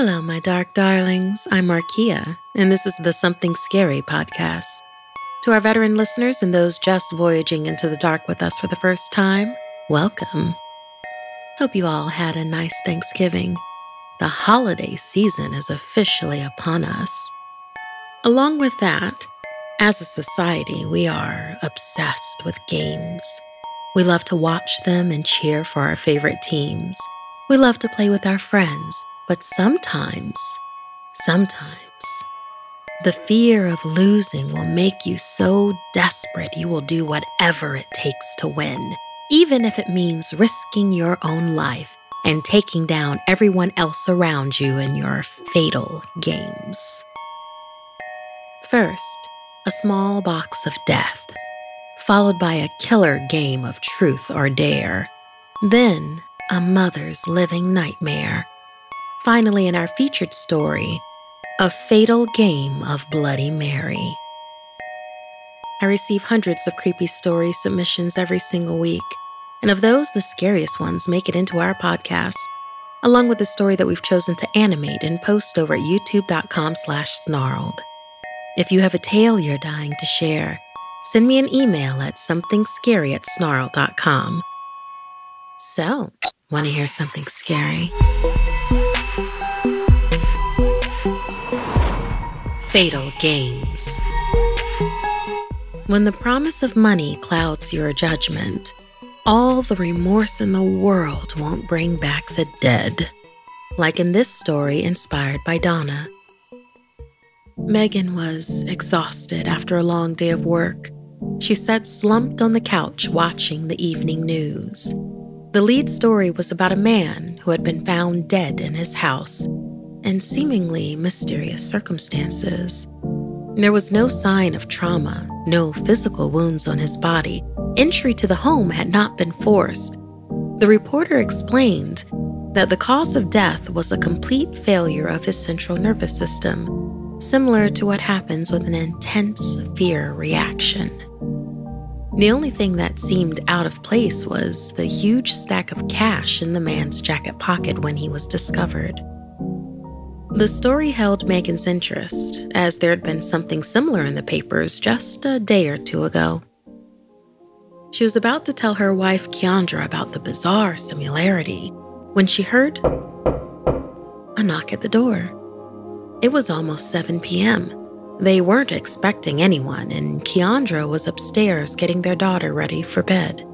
Hello, my dark darlings. I'm Markia, and this is the Something Scary podcast. To our veteran listeners and those just voyaging into the dark with us for the first time, welcome. Hope you all had a nice Thanksgiving. The holiday season is officially upon us. Along with that, as a society, we are obsessed with games. We love to watch them and cheer for our favorite teams. We love to play with our friends, but sometimes, sometimes, the fear of losing will make you so desperate you will do whatever it takes to win, even if it means risking your own life and taking down everyone else around you in your fatal games. First, a small box of death, followed by a killer game of truth or dare. Then, a mother's living nightmare. Finally, in our featured story, a fatal game of Bloody Mary. I receive hundreds of creepy story submissions every single week, and of those, the scariest ones make it into our podcast, along with the story that we've chosen to animate and post over at youtube.com slash snarled. If you have a tale you're dying to share, send me an email at somethingscary at snarled.com. So, Want to hear something scary? Fatal Games. When the promise of money clouds your judgment, all the remorse in the world won't bring back the dead. Like in this story inspired by Donna. Megan was exhausted after a long day of work. She sat slumped on the couch watching the evening news. The lead story was about a man who had been found dead in his house in seemingly mysterious circumstances. There was no sign of trauma, no physical wounds on his body. Entry to the home had not been forced. The reporter explained that the cause of death was a complete failure of his central nervous system, similar to what happens with an intense fear reaction. The only thing that seemed out of place was the huge stack of cash in the man's jacket pocket when he was discovered. The story held Megan's interest, as there had been something similar in the papers just a day or two ago. She was about to tell her wife Keandra about the bizarre similarity when she heard a knock at the door. It was almost 7 p.m., they weren't expecting anyone, and Keandra was upstairs getting their daughter ready for bed.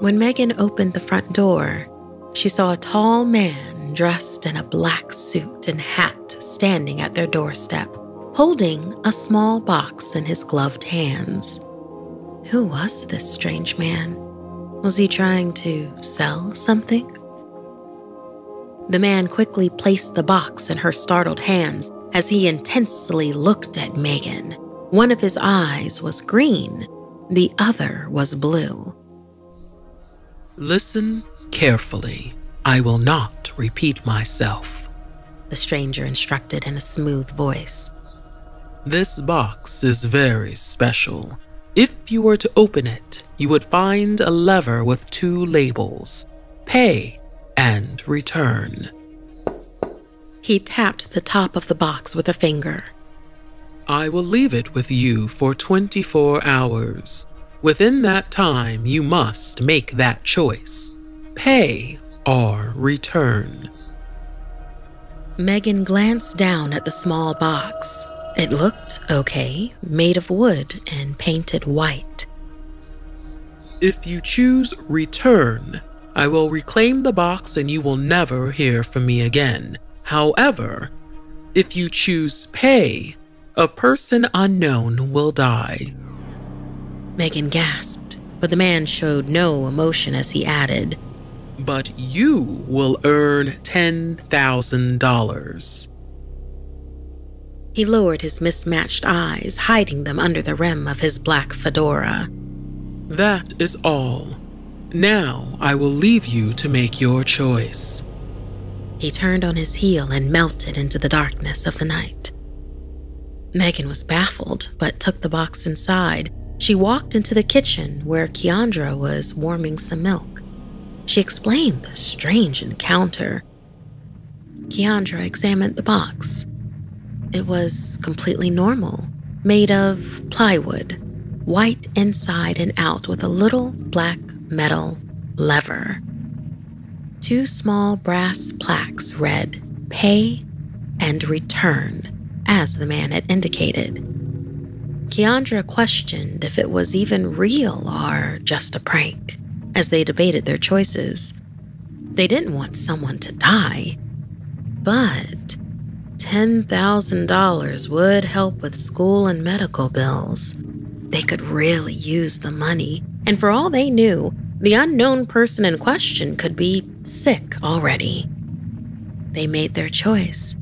When Megan opened the front door, she saw a tall man dressed in a black suit and hat standing at their doorstep, holding a small box in his gloved hands. Who was this strange man? Was he trying to sell something? The man quickly placed the box in her startled hands as he intensely looked at Megan. One of his eyes was green, the other was blue. Listen carefully. I will not repeat myself, the stranger instructed in a smooth voice. This box is very special. If you were to open it, you would find a lever with two labels pay and return. He tapped the top of the box with a finger. I will leave it with you for 24 hours. Within that time, you must make that choice pay or return. Megan glanced down at the small box. It looked okay, made of wood and painted white. If you choose return, I will reclaim the box and you will never hear from me again. However, if you choose pay, a person unknown will die. Megan gasped, but the man showed no emotion as he added, But you will earn $10,000. He lowered his mismatched eyes, hiding them under the rim of his black fedora. That is all. Now I will leave you to make your choice. He turned on his heel and melted into the darkness of the night. Megan was baffled, but took the box inside. She walked into the kitchen where Keandra was warming some milk. She explained the strange encounter. Keandra examined the box. It was completely normal, made of plywood, white inside and out with a little black metal lever. Two small brass plaques read Pay and Return, as the man had indicated. Keandra questioned if it was even real or just a prank as they debated their choices. They didn't want someone to die, but $10,000 would help with school and medical bills. They could really use the money, and for all they knew, the unknown person in question could be sick already. They made their choice,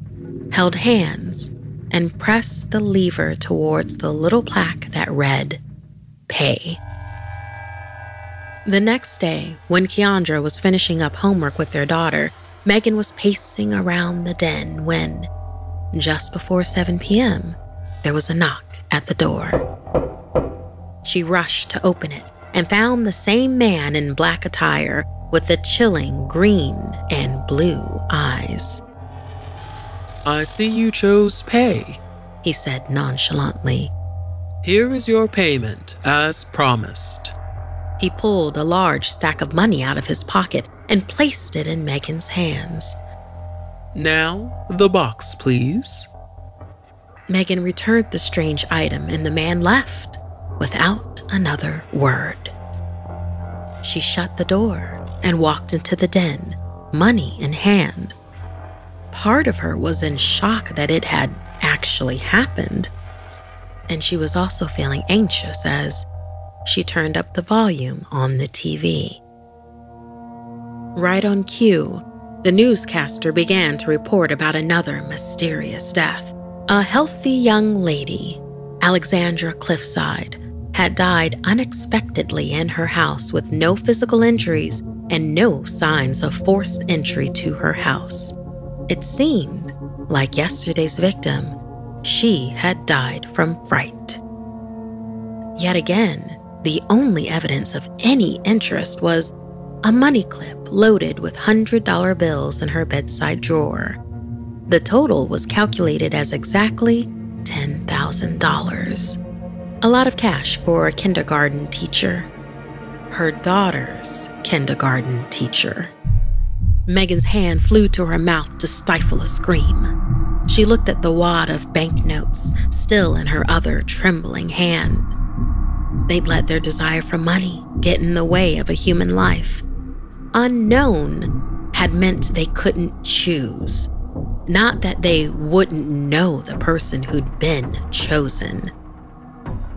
held hands, and pressed the lever towards the little plaque that read, Pay. The next day, when Keandra was finishing up homework with their daughter, Megan was pacing around the den when, just before 7 p.m., there was a knock at the door. She rushed to open it and found the same man in black attire with the chilling green and blue eyes. I see you chose pay, he said nonchalantly. Here is your payment, as promised. He pulled a large stack of money out of his pocket and placed it in Megan's hands. Now, the box, please. Megan returned the strange item and the man left without another word. She shut the door and walked into the den, money in hand. Part of her was in shock that it had actually happened, and she was also feeling anxious as she turned up the volume on the TV. Right on cue, the newscaster began to report about another mysterious death. A healthy young lady, Alexandra Cliffside, had died unexpectedly in her house with no physical injuries and no signs of forced entry to her house. It seemed like yesterday's victim, she had died from fright. Yet again, the only evidence of any interest was a money clip loaded with $100 bills in her bedside drawer. The total was calculated as exactly $10,000. A lot of cash for a kindergarten teacher. Her daughter's kindergarten teacher. Megan's hand flew to her mouth to stifle a scream. She looked at the wad of banknotes still in her other trembling hand. They'd let their desire for money get in the way of a human life. Unknown had meant they couldn't choose. Not that they wouldn't know the person who'd been chosen.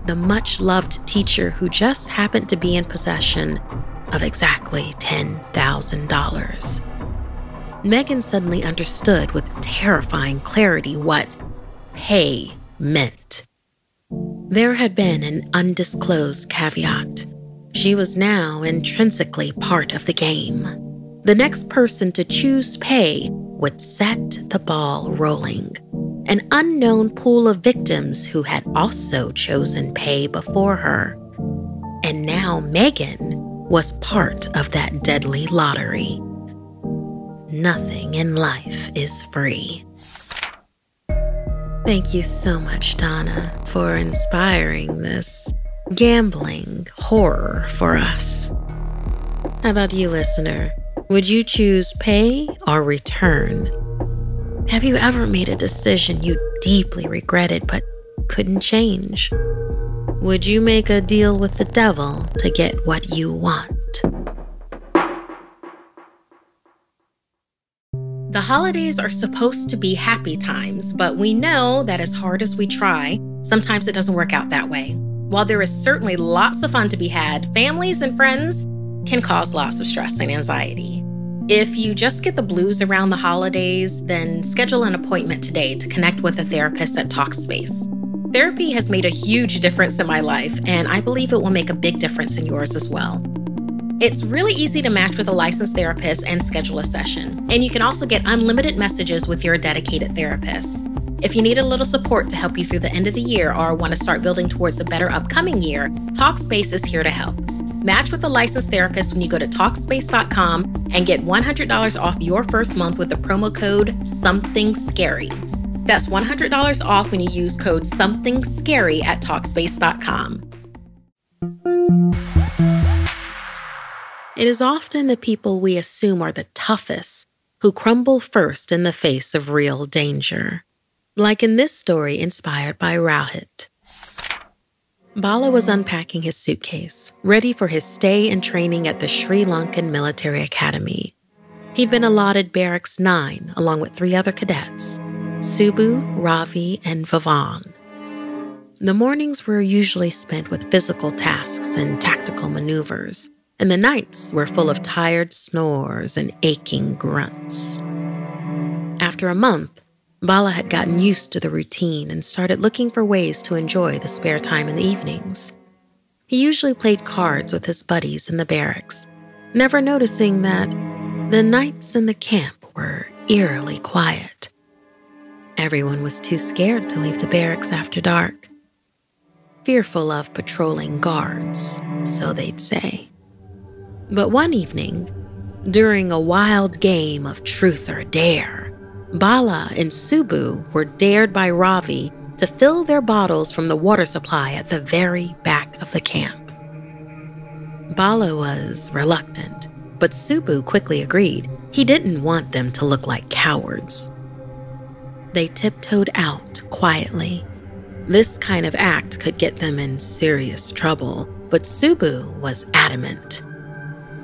The much loved teacher who just happened to be in possession of exactly $10,000. Megan suddenly understood with terrifying clarity what pay meant. There had been an undisclosed caveat. She was now intrinsically part of the game. The next person to choose pay would set the ball rolling. An unknown pool of victims who had also chosen pay before her. And now Megan was part of that deadly lottery. Nothing in life is free. Thank you so much, Donna, for inspiring this gambling horror for us. How about you, listener? Would you choose pay or return? Have you ever made a decision you deeply regretted but couldn't change? Would you make a deal with the devil to get what you want? The holidays are supposed to be happy times, but we know that as hard as we try, sometimes it doesn't work out that way. While there is certainly lots of fun to be had, families and friends can cause lots of stress and anxiety. If you just get the blues around the holidays, then schedule an appointment today to connect with a therapist at Talkspace. Therapy has made a huge difference in my life, and I believe it will make a big difference in yours as well. It's really easy to match with a licensed therapist and schedule a session. And you can also get unlimited messages with your dedicated therapist. If you need a little support to help you through the end of the year or want to start building towards a better upcoming year, Talkspace is here to help. Match with a licensed therapist when you go to Talkspace.com and get $100 off your first month with the promo code Something Scary. That's $100 off when you use code Something Scary at Talkspace.com. It is often the people we assume are the toughest who crumble first in the face of real danger. Like in this story inspired by Rohit. Bala was unpacking his suitcase, ready for his stay and training at the Sri Lankan Military Academy. He'd been allotted Barracks 9 along with three other cadets Subu, Ravi, and Vavan. The mornings were usually spent with physical tasks and tactical maneuvers, and the nights were full of tired snores and aching grunts. After a month, Bala had gotten used to the routine and started looking for ways to enjoy the spare time in the evenings. He usually played cards with his buddies in the barracks, never noticing that the nights in the camp were eerily quiet. Everyone was too scared to leave the barracks after dark fearful of patrolling guards, so they'd say. But one evening, during a wild game of truth or dare, Bala and Subu were dared by Ravi to fill their bottles from the water supply at the very back of the camp. Bala was reluctant, but Subu quickly agreed. He didn't want them to look like cowards. They tiptoed out quietly this kind of act could get them in serious trouble, but Subu was adamant.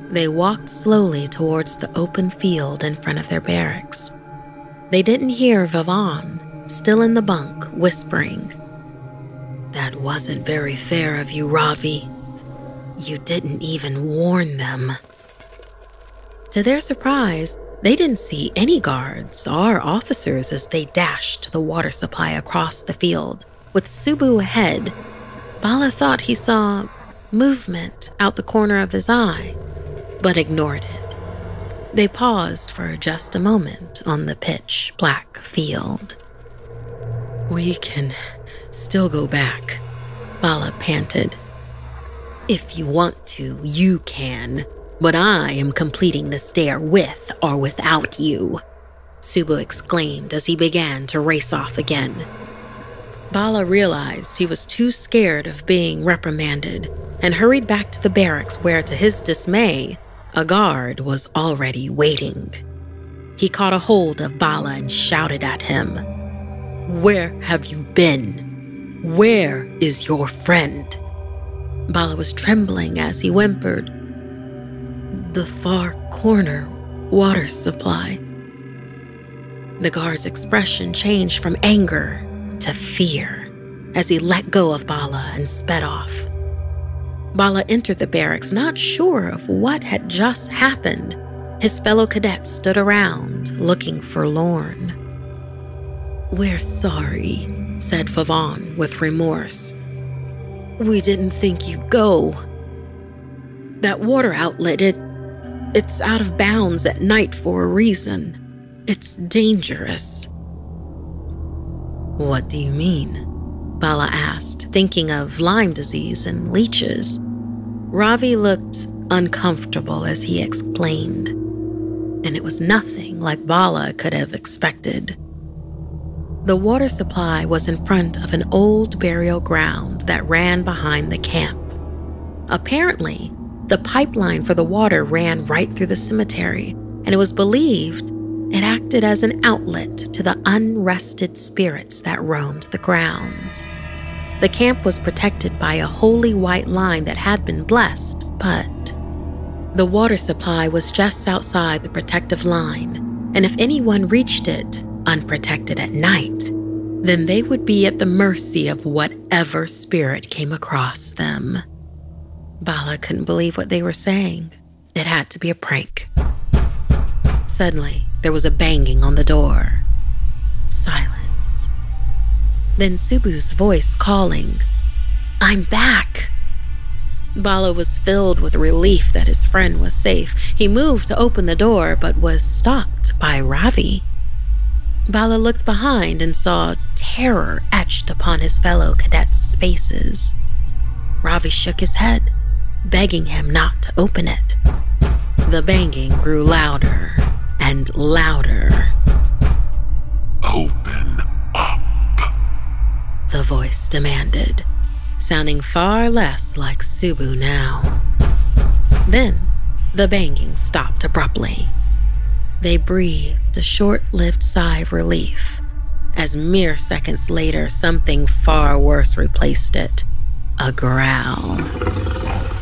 They walked slowly towards the open field in front of their barracks. They didn't hear Vavan, still in the bunk, whispering, That wasn't very fair of you, Ravi. You didn't even warn them. To their surprise, they didn't see any guards or officers as they dashed to the water supply across the field. With Subu ahead, Bala thought he saw movement out the corner of his eye, but ignored it. They paused for just a moment on the pitch black field. We can still go back, Bala panted. If you want to, you can, but I am completing the stair with or without you, Subu exclaimed as he began to race off again. Bala realized he was too scared of being reprimanded and hurried back to the barracks where, to his dismay, a guard was already waiting. He caught a hold of Bala and shouted at him, Where have you been? Where is your friend? Bala was trembling as he whimpered, The far corner water supply. The guard's expression changed from anger to fear as he let go of Bala and sped off. Bala entered the barracks not sure of what had just happened. His fellow cadets stood around, looking forlorn. We're sorry, said Vavan with remorse. We didn't think you'd go. That water outlet, it it's out of bounds at night for a reason. It's dangerous. What do you mean? Bala asked, thinking of Lyme disease and leeches. Ravi looked uncomfortable as he explained, and it was nothing like Bala could have expected. The water supply was in front of an old burial ground that ran behind the camp. Apparently, the pipeline for the water ran right through the cemetery, and it was believed it acted as an outlet to the unrested spirits that roamed the grounds. The camp was protected by a holy white line that had been blessed, but the water supply was just outside the protective line, and if anyone reached it unprotected at night, then they would be at the mercy of whatever spirit came across them. Bala couldn't believe what they were saying. It had to be a prank. Suddenly, there was a banging on the door. Silence. Then Subu's voice calling, I'm back. Bala was filled with relief that his friend was safe. He moved to open the door, but was stopped by Ravi. Bala looked behind and saw terror etched upon his fellow cadets' faces. Ravi shook his head, begging him not to open it. The banging grew louder and louder. The voice demanded, sounding far less like Subu now. Then, the banging stopped abruptly. They breathed a short lived sigh of relief as mere seconds later something far worse replaced it a growl.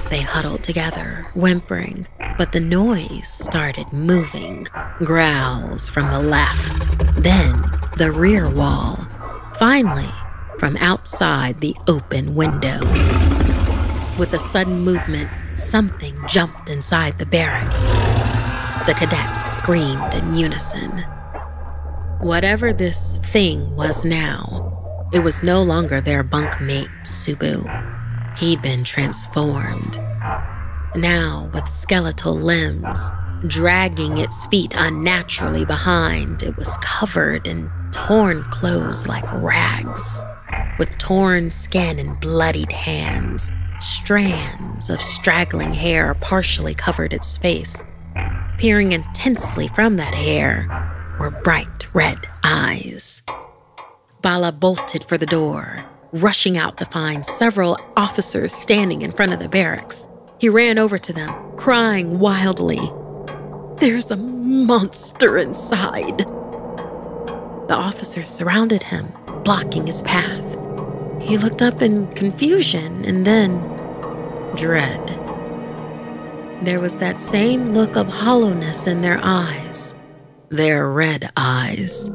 They huddled together, whimpering, but the noise started moving. Growls from the left, then the rear wall, finally, from outside the open window. With a sudden movement, something jumped inside the barracks. The cadets screamed in unison. Whatever this thing was now, it was no longer their bunkmate, Subu. He'd been transformed. Now, with skeletal limbs, dragging its feet unnaturally behind, it was covered in torn clothes like rags. With torn skin and bloodied hands, strands of straggling hair partially covered its face. Peering intensely from that hair were bright red eyes. Bala bolted for the door, rushing out to find several officers standing in front of the barracks. He ran over to them, crying wildly, There's a monster inside. The officers surrounded him, blocking his path. He looked up in confusion and then dread. There was that same look of hollowness in their eyes, their red eyes.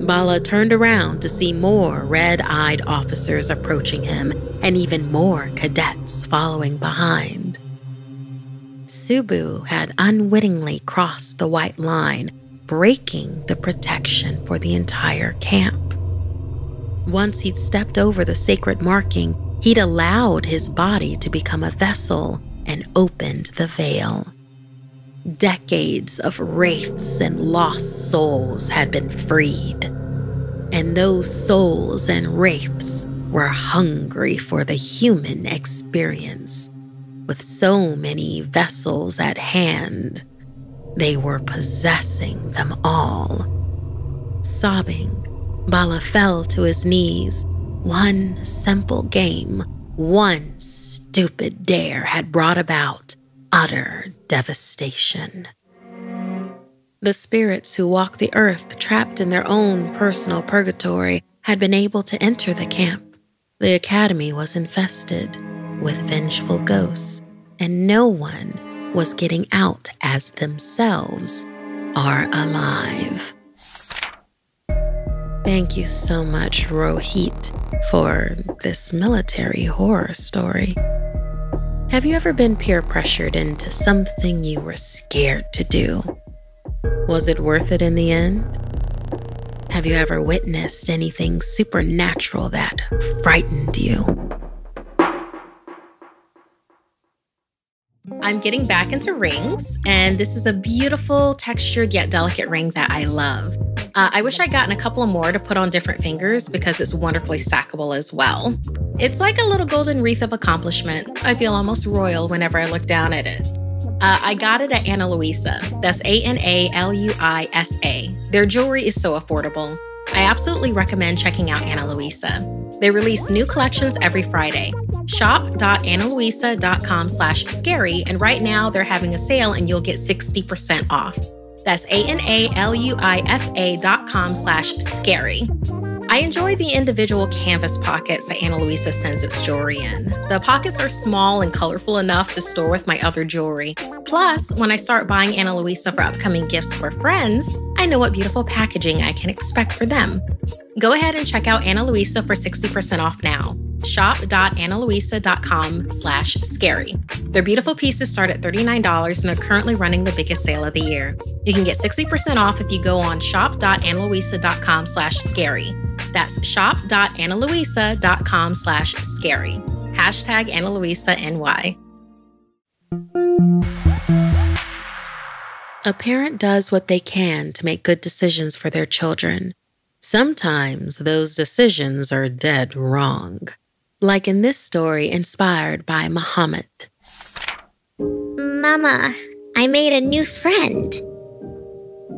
Bala turned around to see more red eyed officers approaching him and even more cadets following behind. Subu had unwittingly crossed the white line, breaking the protection for the entire camp. Once he'd stepped over the sacred marking, he'd allowed his body to become a vessel and opened the veil. Decades of wraiths and lost souls had been freed. And those souls and wraiths were hungry for the human experience. With so many vessels at hand, they were possessing them all. Sobbing, Bala fell to his knees. One simple game, one stupid dare had brought about utter devastation. The spirits who walk the earth trapped in their own personal purgatory had been able to enter the camp. The academy was infested with vengeful ghosts, and no one was getting out as themselves are alive. Thank you so much, Rohit, for this military horror story. Have you ever been peer pressured into something you were scared to do? Was it worth it in the end? Have you ever witnessed anything supernatural that frightened you? I'm getting back into rings, and this is a beautiful, textured yet delicate ring that I love. Uh, I wish I'd gotten a couple more to put on different fingers because it's wonderfully stackable as well. It's like a little golden wreath of accomplishment. I feel almost royal whenever I look down at it. Uh, I got it at Ana Luisa. That's A N A L U I S A. Their jewelry is so affordable. I absolutely recommend checking out Ana Luisa. They release new collections every Friday. Shop.analuisa.com slash scary, and right now they're having a sale and you'll get 60% off. That's A-N-A-L-U-I-S-A dot com slash scary. I enjoy the individual canvas pockets that Ana Luisa sends its jewelry in. The pockets are small and colorful enough to store with my other jewelry. Plus, when I start buying Ana Luisa for upcoming gifts for friends, I know what beautiful packaging I can expect for them. Go ahead and check out Ana Luisa for 60% off now. Shop.analuisa.com slash scary. Their beautiful pieces start at $39 and they're currently running the biggest sale of the year. You can get 60% off if you go on shop.analuisa.com slash scary. That's shop.analuisa.com slash scary. Hashtag AnaLuisaNY. A parent does what they can to make good decisions for their children. Sometimes those decisions are dead wrong. Like in this story inspired by Mohamed. Mama, I made a new friend.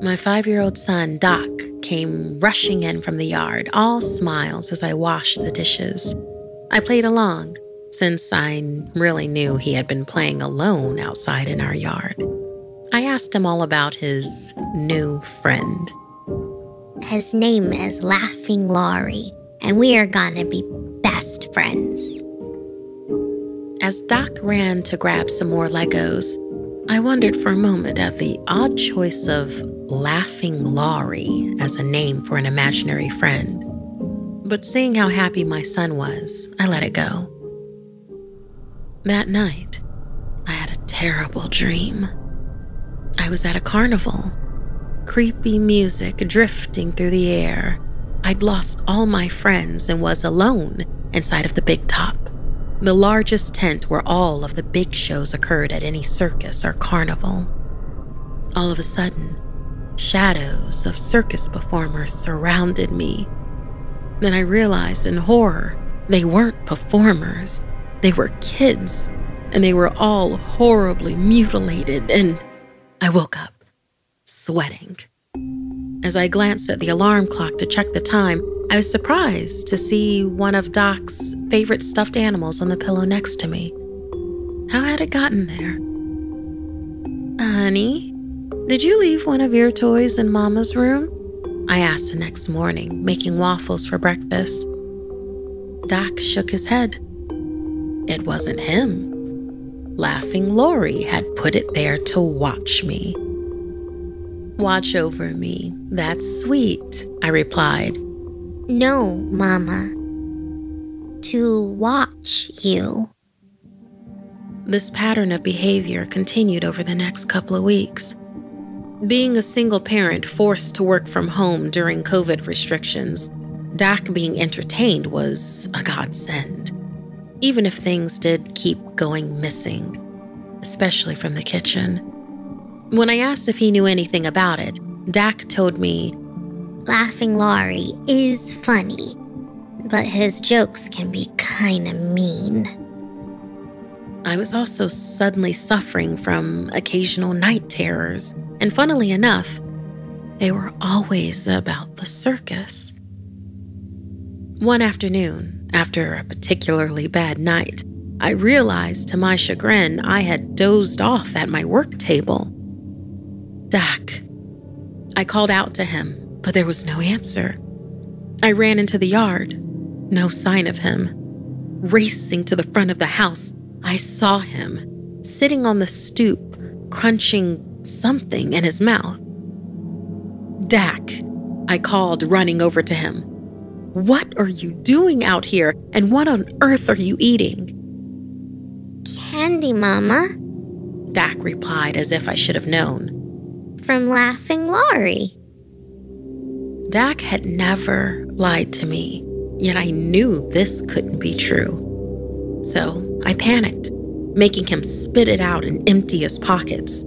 My five year old son, Doc, came rushing in from the yard, all smiles as I washed the dishes. I played along, since I really knew he had been playing alone outside in our yard. I asked him all about his new friend. His name is Laughing Laurie, and we are gonna be best friends. As Doc ran to grab some more Legos, I wondered for a moment at the odd choice of Laughing Laurie as a name for an imaginary friend. But seeing how happy my son was, I let it go. That night, I had a terrible dream. I was at a carnival, creepy music drifting through the air. I'd lost all my friends and was alone inside of the big top, the largest tent where all of the big shows occurred at any circus or carnival. All of a sudden, shadows of circus performers surrounded me. Then I realized in horror they weren't performers. They were kids, and they were all horribly mutilated, and I woke up, sweating. As I glanced at the alarm clock to check the time, I was surprised to see one of Doc's favorite stuffed animals on the pillow next to me. How had it gotten there? Honey, did you leave one of your toys in Mama's room? I asked the next morning, making waffles for breakfast. Doc shook his head. It wasn't him. Laughing Laurie had put it there to watch me. Watch over me. That's sweet, I replied. No, Mama. To watch you. This pattern of behavior continued over the next couple of weeks. Being a single parent forced to work from home during COVID restrictions, Doc being entertained was a godsend even if things did keep going missing, especially from the kitchen. When I asked if he knew anything about it, Dak told me Laughing Laurie is funny, but his jokes can be kinda mean. I was also suddenly suffering from occasional night terrors, and funnily enough, they were always about the circus. One afternoon, after a particularly bad night, I realized to my chagrin I had dozed off at my work table. Doc. I called out to him, but there was no answer. I ran into the yard. No sign of him. Racing to the front of the house, I saw him sitting on the stoop, crunching something in his mouth. Dak, I called, running over to him. What are you doing out here, and what on earth are you eating? Candy, Mama, Dak replied as if I should have known. From Laughing Laurie. Dak had never lied to me, yet I knew this couldn't be true. So I panicked, making him spit it out and empty his pockets.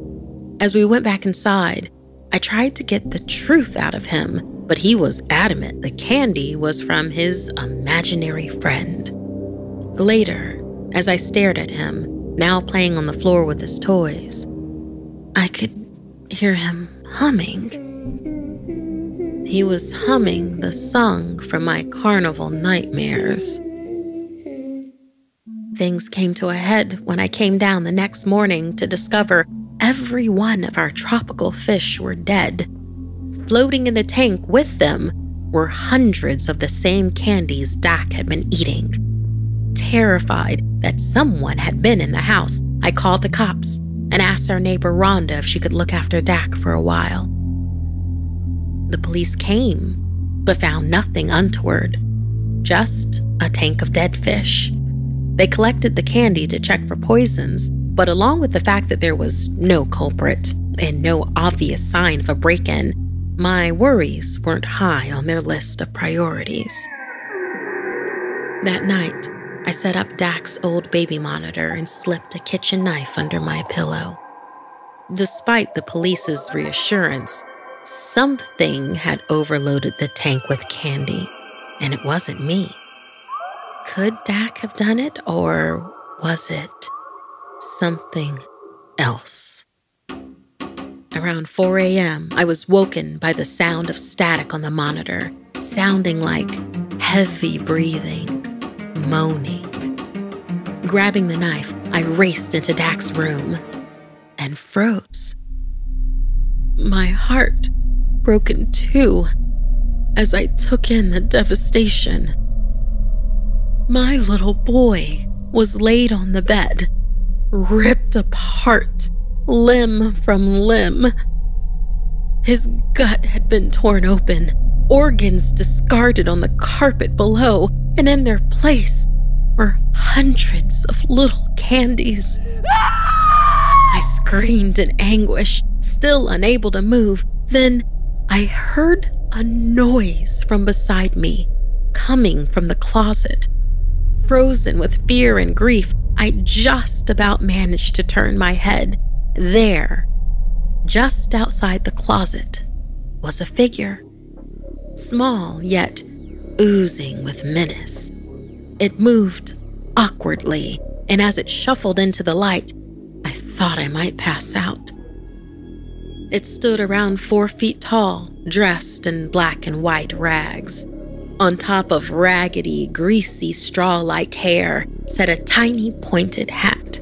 As we went back inside, I tried to get the truth out of him but he was adamant the candy was from his imaginary friend. Later, as I stared at him, now playing on the floor with his toys, I could hear him humming. He was humming the song from my carnival nightmares. Things came to a head when I came down the next morning to discover every one of our tropical fish were dead floating in the tank with them were hundreds of the same candies Dak had been eating. Terrified that someone had been in the house, I called the cops and asked our neighbor Rhonda if she could look after Dak for a while. The police came, but found nothing untoward, just a tank of dead fish. They collected the candy to check for poisons, but along with the fact that there was no culprit and no obvious sign of a break in, my worries weren't high on their list of priorities. That night, I set up Dak's old baby monitor and slipped a kitchen knife under my pillow. Despite the police's reassurance, something had overloaded the tank with candy, and it wasn't me. Could Dak have done it, or was it something else? Around 4 a.m., I was woken by the sound of static on the monitor, sounding like heavy breathing, moaning. Grabbing the knife, I raced into Dak's room and froze. My heart broke in two as I took in the devastation. My little boy was laid on the bed, ripped apart, limb from limb. His gut had been torn open, organs discarded on the carpet below, and in their place were hundreds of little candies. I screamed in anguish, still unable to move. Then I heard a noise from beside me, coming from the closet. Frozen with fear and grief, I just about managed to turn my head. There, just outside the closet, was a figure. Small, yet oozing with menace. It moved awkwardly, and as it shuffled into the light, I thought I might pass out. It stood around four feet tall, dressed in black and white rags. On top of raggedy, greasy, straw like hair sat a tiny pointed hat.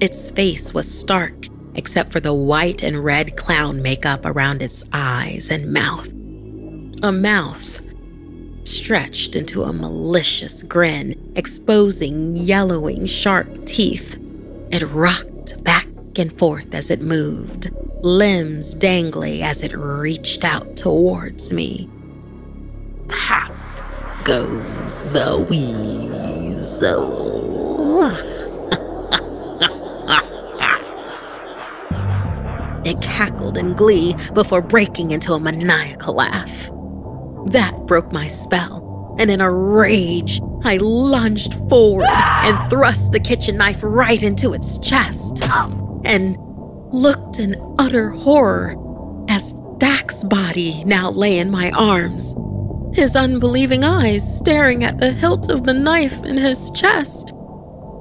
Its face was stark, except for the white and red clown makeup around its eyes and mouth. A mouth stretched into a malicious grin, exposing yellowing, sharp teeth. It rocked back and forth as it moved, limbs dangling as it reached out towards me. Pop goes the weasel. Cackled in glee before breaking into a maniacal laugh. That broke my spell, and in a rage, I lunged forward and thrust the kitchen knife right into its chest and looked in utter horror as Dak's body now lay in my arms, his unbelieving eyes staring at the hilt of the knife in his chest.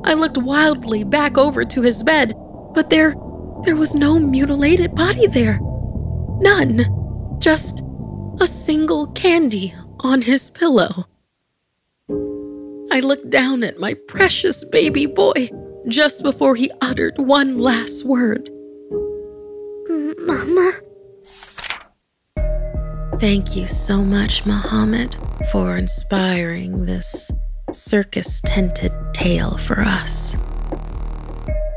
I looked wildly back over to his bed, but there there was no mutilated body there. None. Just a single candy on his pillow. I looked down at my precious baby boy just before he uttered one last word. Mama? Thank you so much, Mohamed, for inspiring this circus tinted tale for us.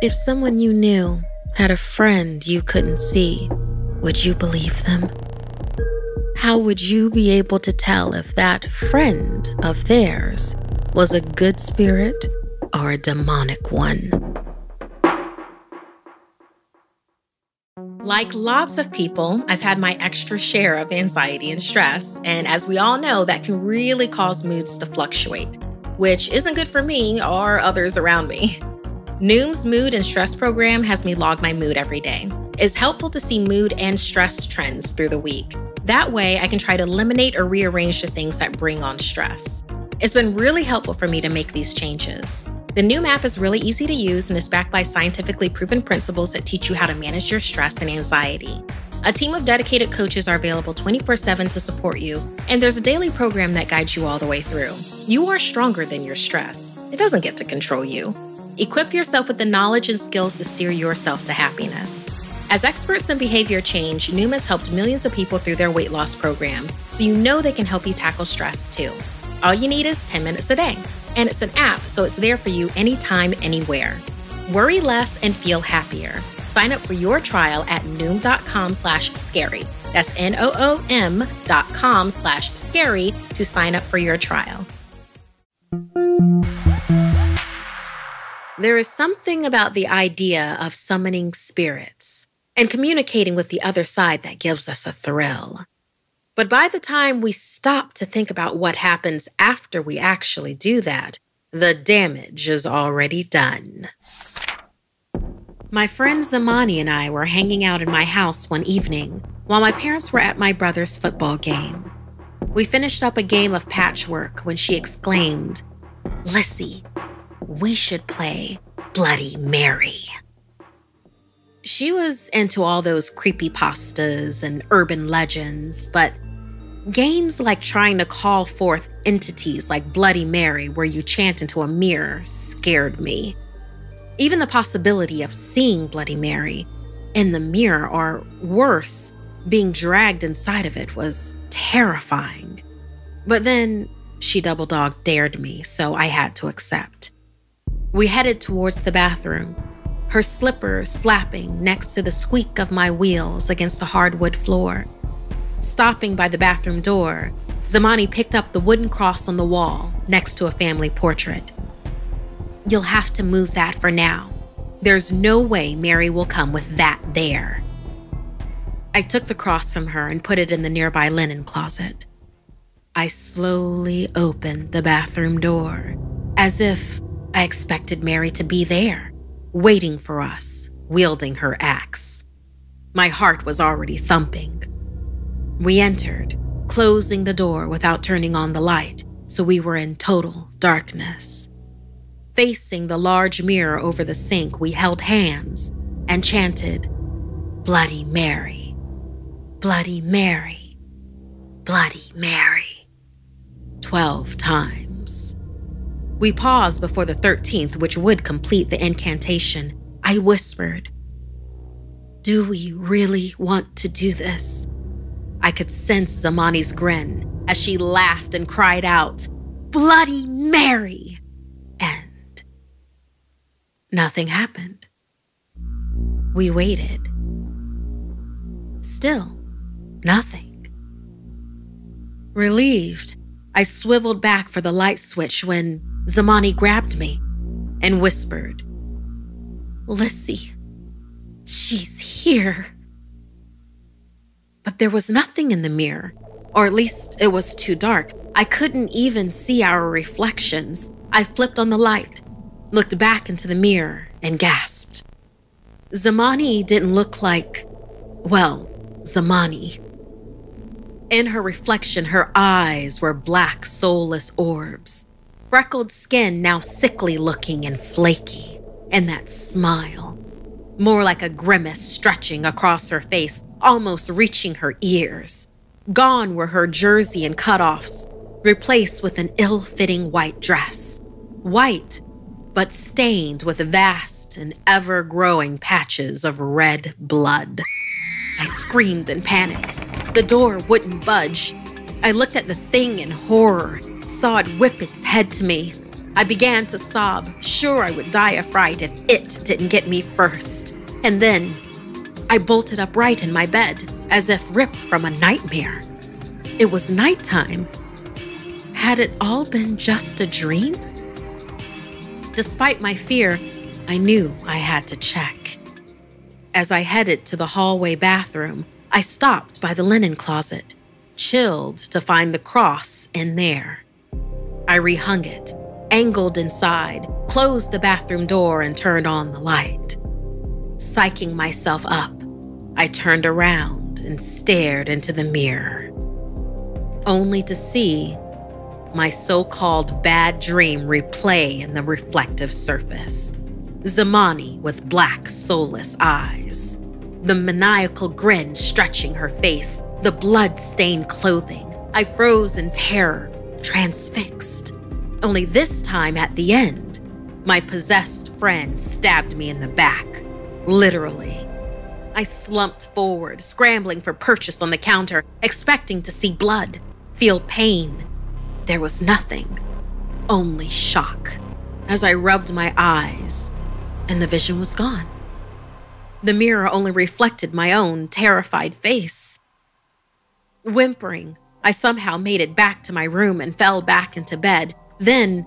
If someone you knew had a friend you couldn't see, would you believe them? How would you be able to tell if that friend of theirs was a good spirit or a demonic one? Like lots of people, I've had my extra share of anxiety and stress. And as we all know, that can really cause moods to fluctuate, which isn't good for me or others around me. Noom's mood and stress program has me log my mood every day. It's helpful to see mood and stress trends through the week. That way, I can try to eliminate or rearrange the things that bring on stress. It's been really helpful for me to make these changes. The Noom app is really easy to use and is backed by scientifically proven principles that teach you how to manage your stress and anxiety. A team of dedicated coaches are available 24 7 to support you, and there's a daily program that guides you all the way through. You are stronger than your stress, it doesn't get to control you. Equip yourself with the knowledge and skills to steer yourself to happiness. As experts in behavior change, Noom has helped millions of people through their weight loss program, so you know they can help you tackle stress too. All you need is 10 minutes a day. And it's an app, so it's there for you anytime, anywhere. Worry less and feel happier. Sign up for your trial at noom.com slash scary. That's N-O-O-M dot com slash scary to sign up for your trial. There is something about the idea of summoning spirits and communicating with the other side that gives us a thrill. But by the time we stop to think about what happens after we actually do that, the damage is already done. My friend Zamani and I were hanging out in my house one evening while my parents were at my brother's football game. We finished up a game of patchwork when she exclaimed, Lissy, we should play Bloody Mary. She was into all those creepy pastas and urban legends, but games like trying to call forth entities like Bloody Mary, where you chant into a mirror, scared me. Even the possibility of seeing Bloody Mary in the mirror, or worse, being dragged inside of it, was terrifying. But then she double dog dared me, so I had to accept. We headed towards the bathroom, her slippers slapping next to the squeak of my wheels against the hardwood floor. Stopping by the bathroom door, Zamani picked up the wooden cross on the wall next to a family portrait. You'll have to move that for now. There's no way Mary will come with that there. I took the cross from her and put it in the nearby linen closet. I slowly opened the bathroom door, as if I expected Mary to be there, waiting for us, wielding her axe. My heart was already thumping. We entered, closing the door without turning on the light, so we were in total darkness. Facing the large mirror over the sink, we held hands and chanted, Bloody Mary, Bloody Mary, Bloody Mary, 12 times. We paused before the 13th, which would complete the incantation. I whispered, Do we really want to do this? I could sense Zamani's grin as she laughed and cried out, Bloody Mary! And nothing happened. We waited. Still, nothing. Relieved, I swiveled back for the light switch when Zamani grabbed me and whispered, Lissy, she's here. But there was nothing in the mirror, or at least it was too dark. I couldn't even see our reflections. I flipped on the light, looked back into the mirror, and gasped. Zamani didn't look like, well, Zamani. In her reflection, her eyes were black, soulless orbs, freckled skin now sickly looking and flaky, and that smile, more like a grimace stretching across her face, almost reaching her ears. Gone were her jersey and cutoffs, replaced with an ill fitting white dress. White, but stained with vast and ever growing patches of red blood. I screamed in panic. The door wouldn't budge. I looked at the thing in horror, saw it whip its head to me. I began to sob, sure I would die of fright if it didn't get me first. And then I bolted upright in my bed, as if ripped from a nightmare. It was nighttime. Had it all been just a dream? Despite my fear, I knew I had to check. As I headed to the hallway bathroom, I stopped by the linen closet, chilled to find the cross in there. I rehung it, angled inside, closed the bathroom door, and turned on the light. Psyching myself up, I turned around and stared into the mirror, only to see my so called bad dream replay in the reflective surface. Zamani with black, soulless eyes the maniacal grin stretching her face, the blood stained clothing. I froze in terror, transfixed. Only this time at the end, my possessed friend stabbed me in the back, literally. I slumped forward, scrambling for purchase on the counter, expecting to see blood, feel pain. There was nothing, only shock, as I rubbed my eyes, and the vision was gone. The mirror only reflected my own terrified face. Whimpering, I somehow made it back to my room and fell back into bed. Then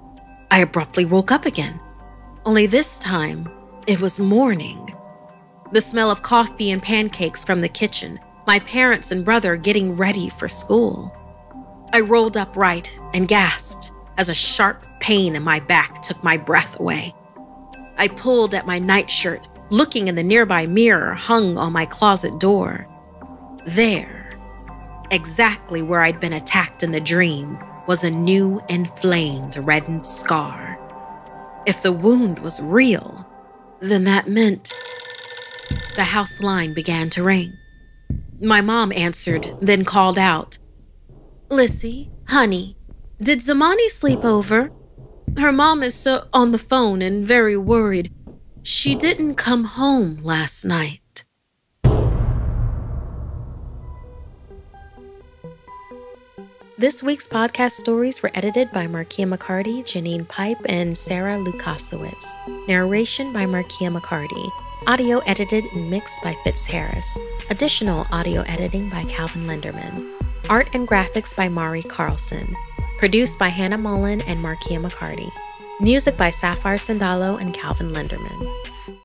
I abruptly woke up again. Only this time, it was morning. The smell of coffee and pancakes from the kitchen, my parents and brother getting ready for school. I rolled upright and gasped as a sharp pain in my back took my breath away. I pulled at my nightshirt, looking in the nearby mirror hung on my closet door. There, exactly where I'd been attacked in the dream, was a new inflamed reddened scar. If the wound was real, then that meant the house line began to ring. My mom answered, then called out, Lissy, honey, did Zamani sleep over? Her mom is so on the phone and very worried. She didn't come home last night. This week's podcast stories were edited by Markia McCarty, Janine Pipe, and Sarah Lukasiewicz. Narration by Markia McCarty. Audio edited and mixed by Fitz Harris. Additional audio editing by Calvin Linderman. Art and graphics by Mari Carlson. Produced by Hannah Mullen and Markia McCarty. Music by Sapphire Sandalo and Calvin Linderman.